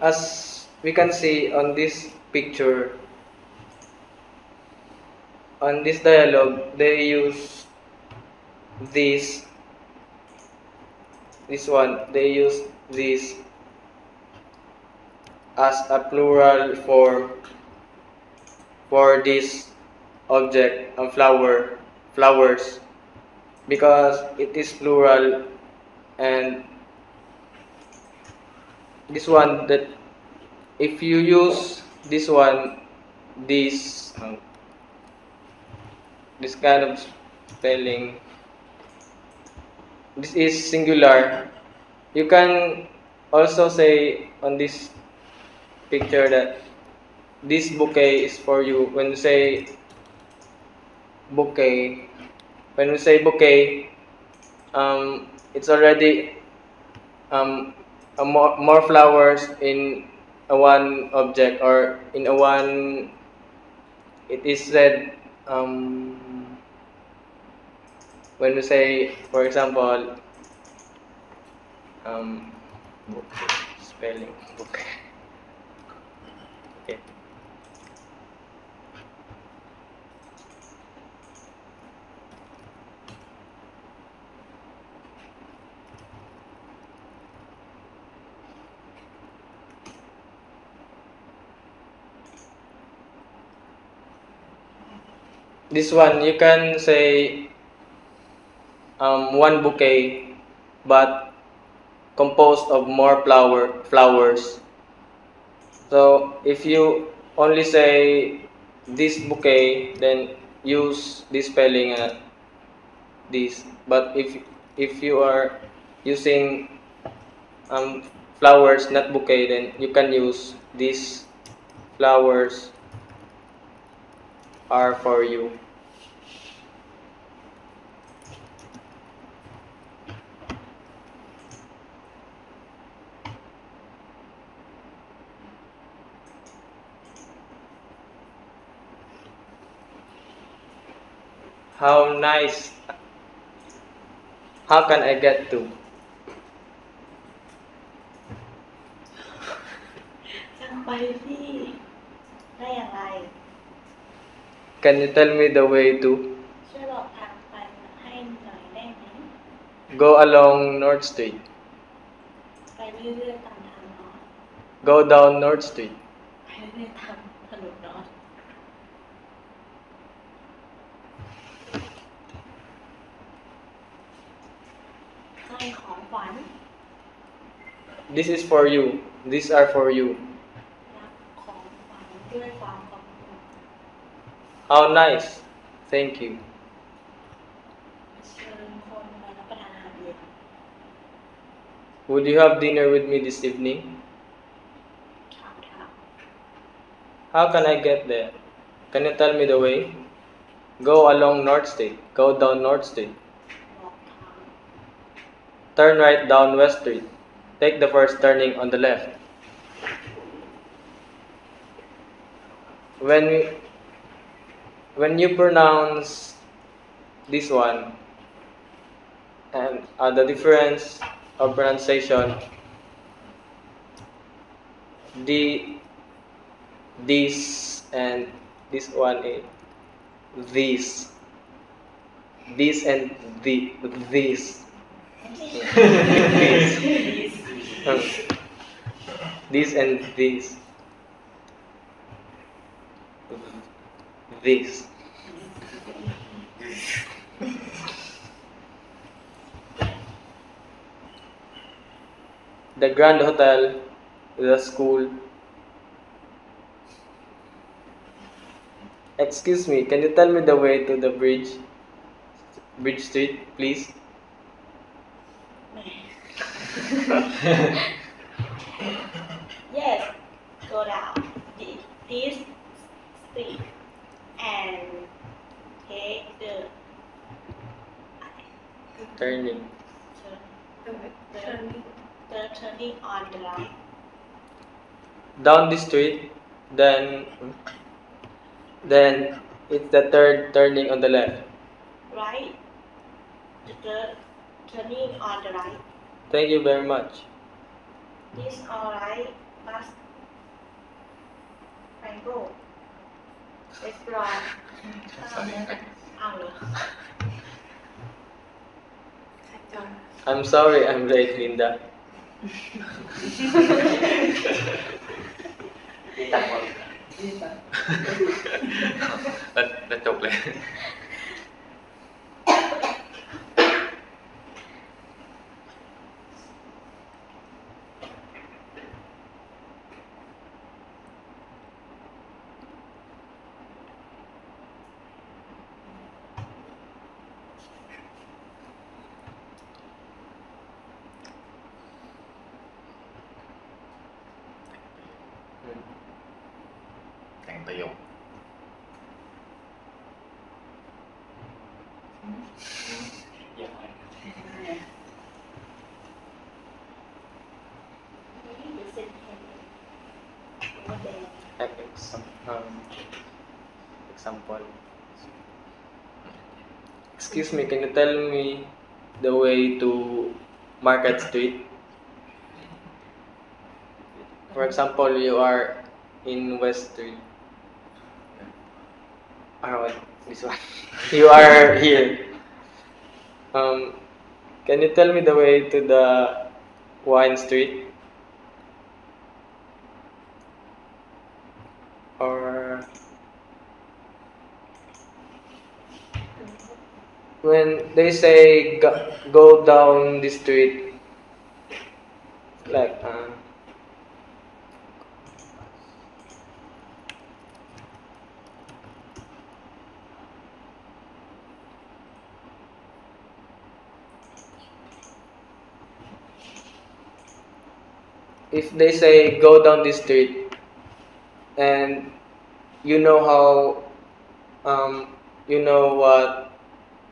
as we can see on this picture, on this dialogue, they use this, this one, they use this as a plural form for this object, a flower, flowers, because it is plural and this one that if you use this one this um, this kind of spelling this is singular. You can also say on this picture that this bouquet is for you. When you say bouquet when we say bouquet um, it's already um, more, more flowers in a one object or in a one it is said um, when we say for example um, spelling book this one you can say um, one bouquet but composed of more flower flowers. So if you only say this bouquet then use this spelling uh, this. But if if you are using um, flowers not bouquet then you can use these flowers are for you How nice. How can I get to? ช่า Can you tell me the way to? ช่วยบอกทางไปให้หน่อยได้ไหม Go along North Street. ไปเรื่อยๆตามทางนอน Go down North Street. ไปเรื่อยๆตามถนนนอนให้ของขวัญ This is for you. These are for you. How nice. Thank you. Would you have dinner with me this evening? How can I get there? Can you tell me the way? Go along North Street. Go down North Street. Turn right down West Street. Take the first turning on the left. When we when you pronounce this one and uh, the difference of pronunciation, the this and this one is this. This and the this. This. This. And this this. the Grand Hotel, the school. Excuse me, can you tell me the way to the bridge? Bridge Street, please. yes, go down this street and take the turning turn the, the turning on the right down the street then then it's the third turning on the left. Right. The, the turning on the right. Thank you very much this all right bus mango restaurant สวัสดีครับ เอาเหรอ I'm sorry, I'm late, Linda. แล้วแล้วจบเลย Example. Excuse me, can you tell me the way to Market Street? For example, you are in West Street. Ah, Alright this one. you are here. Um, can you tell me the way to the Wine Street? Or when they say go, go down the street, like uh, if they say go down this street and you know how um, you know what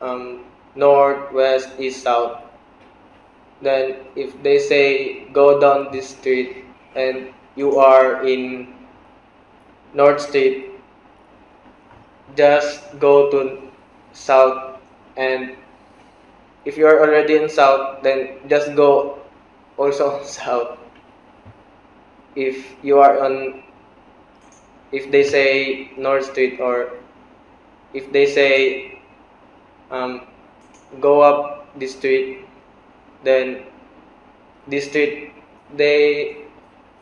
um, north west east south then if they say go down this street and you are in north street just go to south and if you are already in south then just go also south if you are on if they say north street or if they say um, go up the street then this street they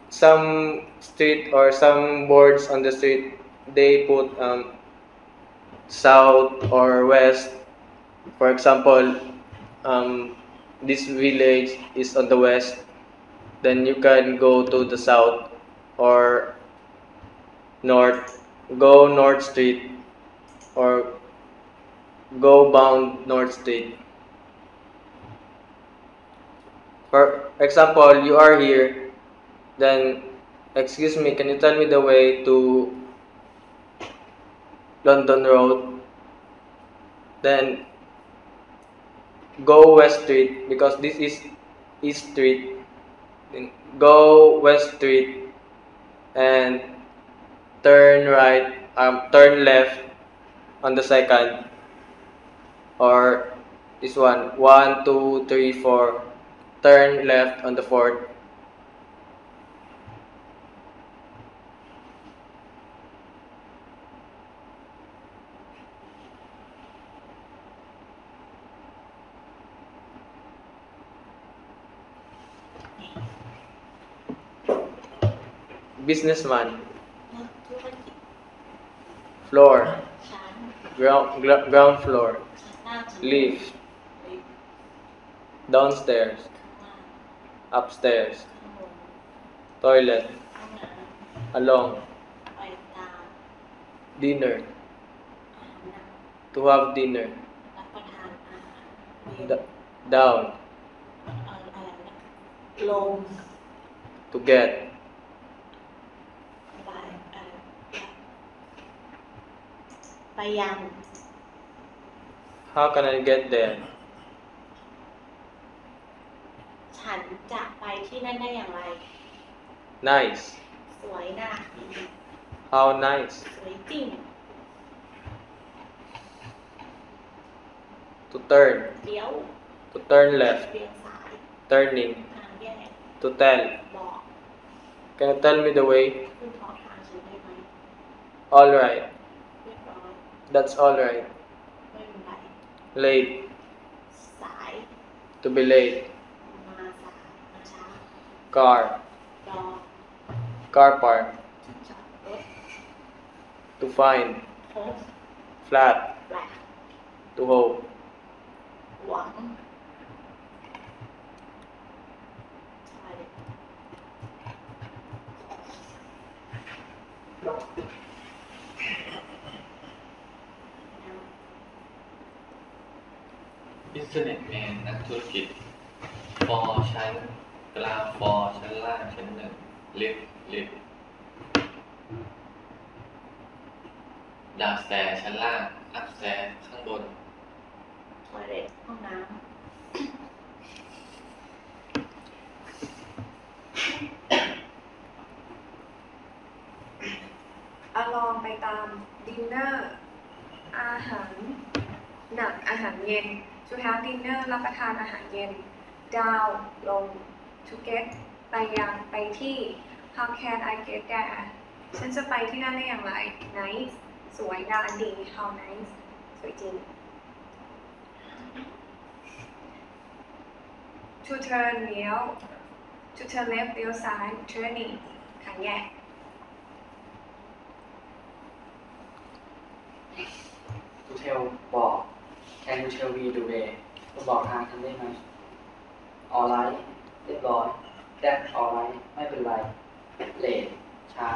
some street or some boards on the street they put um, south or west. For example um, this village is on the west then you can go to the south or north. Go north street or go bound north street. For example you are here then excuse me can you tell me the way to london road? Then go west street because this is east street go west street and turn right um turn left on the second or this one. One two three four. Turn left on the fourth Businessman. Floor. Ground, ground floor. Lift. Downstairs. Upstairs. Toilet. Along. Dinner. To have dinner. D down. Close. To get. ไปยัง how can I get there ฉันจะไปที่นั่นได้อย่างไร nice สวยนะ how nice สวยจริง to turn เลี้ยว to turn left เลี้ยวซ้าย turning ทางแยก to tell บอก Can you tell me the way? คุณขอทางฉันได้ไหม All right. That's all right. Late. To be late. Car. Car park. To find. Flat. To hope. Thank you. อินเทอร์เน็ตแมนนักธุรกิจฟอชั้นกลางฟอชั้นล่างชั้นหนึ่งลิฟต์ลิฟต์ดาวแสชั้นล่างอัพแสข้างบนทอยเล็ตห้องน้อลองไปตามดินเนอร์ อาหาร หนักอาหารเย็น to have dinner รับประทานอาหารเย็น down ลง to get ไปยังไปที่ how can I get there ฉันจะไปที่นั่นได้อย่างไร nice สวยงามดี how nice สวยจริง to turn เลี้ยว to turn left เลี้ยวซ้าย turning ทางแยก วีดูเดย์ก็บอกทางทำได้ไหมออนไลน์เรียบร้อยแดดออนไลน์ไม่เป็นไรเลทช้า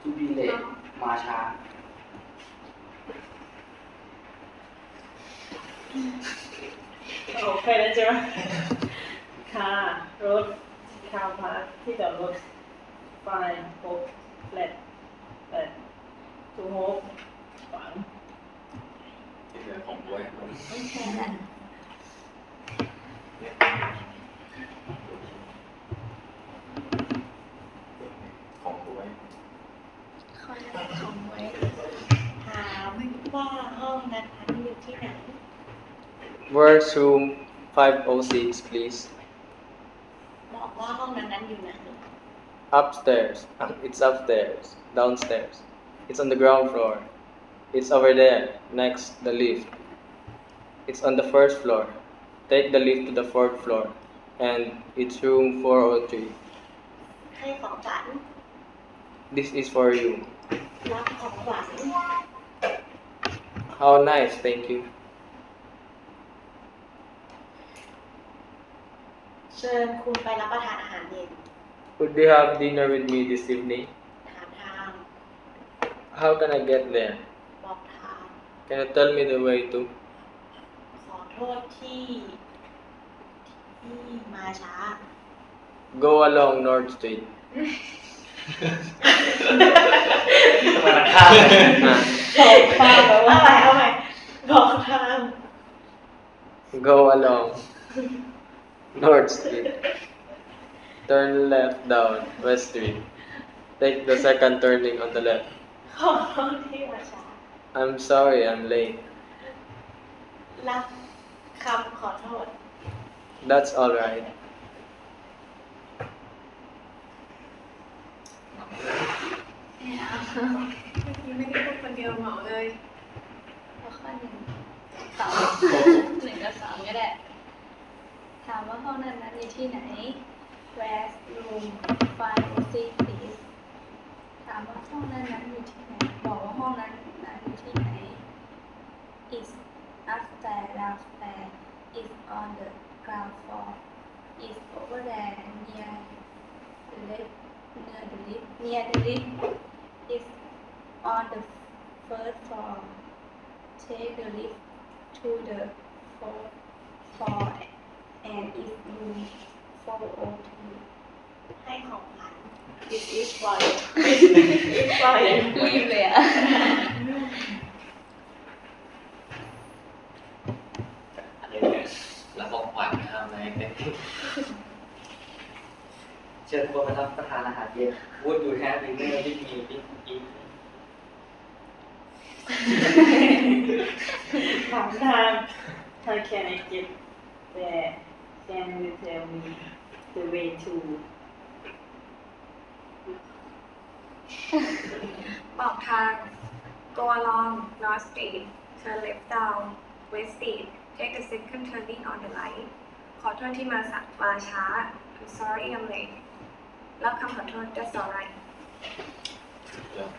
ทูบีเลทมาช้าโอเคแล้วใช่ไหมค่ะรถคาพาร์ที่จอดรถไฟโฟล์แฟลตแฟลตทูโฮปฝัง ของด้วย ไม่ใช่แหละ ของด้วย ข้อแรกของไว้ถามว่าห้องนั้นอยู่ที่ไหน Where's room 506, please? บอกว่าห้องนั้นนั้นอยู่ไหน Upstairs. Um, It's upstairs. Downstairs. It's on the ground floor. It's over there, next the lift. It's on the first floor. Take the lift to the fourth floor, and it's room 403. This is for you. How nice, thank you. Could you have dinner with me this evening? How can I get there? บอกทาง Can you tell me the way to? ขอโทษที่ที่มาช้า Go along North Street. มันข้ามเลย Ah, บอกทางเอาใหม่เอาใหม่บอกทาง Go along North Street. Turn left down West Street. Take the second turning on the left. ขอโทษที่มาช้า I'm sorry, I'm late. รับคำขอโทษ That's alright. ไม่ได้พูดคนเดียวเหมาเลยเอาข้อหนึ่งสองหนึ่งกับสองก็ได้ ถามว่าห้องนั้นนั้นอยู่ที่ไหน Where's room five oh six please ถามว่าห้องนั้นนั้นอยู่ที่ไหน บอกว่าห้องนั้น upstairs downstairs Is on the ground floor Is over there near the lift near the lift near the lift Is on the first floor take the lift to the fourth floor and is room 402. ให้ของขวัญ This is for you This is for you รีบเลยอ่ะ เชิญคนมารับประทานอาหารเย็น Would you have dinner with me this evening ถามทาง How can I get there Can you tell me the way to บอกทาง Go along North Street turn left down West Street take the second turning on the right ขอโทษที่มาสักมาช้า I'm sorry I'm late รับคำขอโทษ that's alright yeah.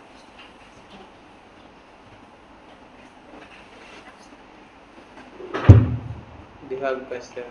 Do you have a question?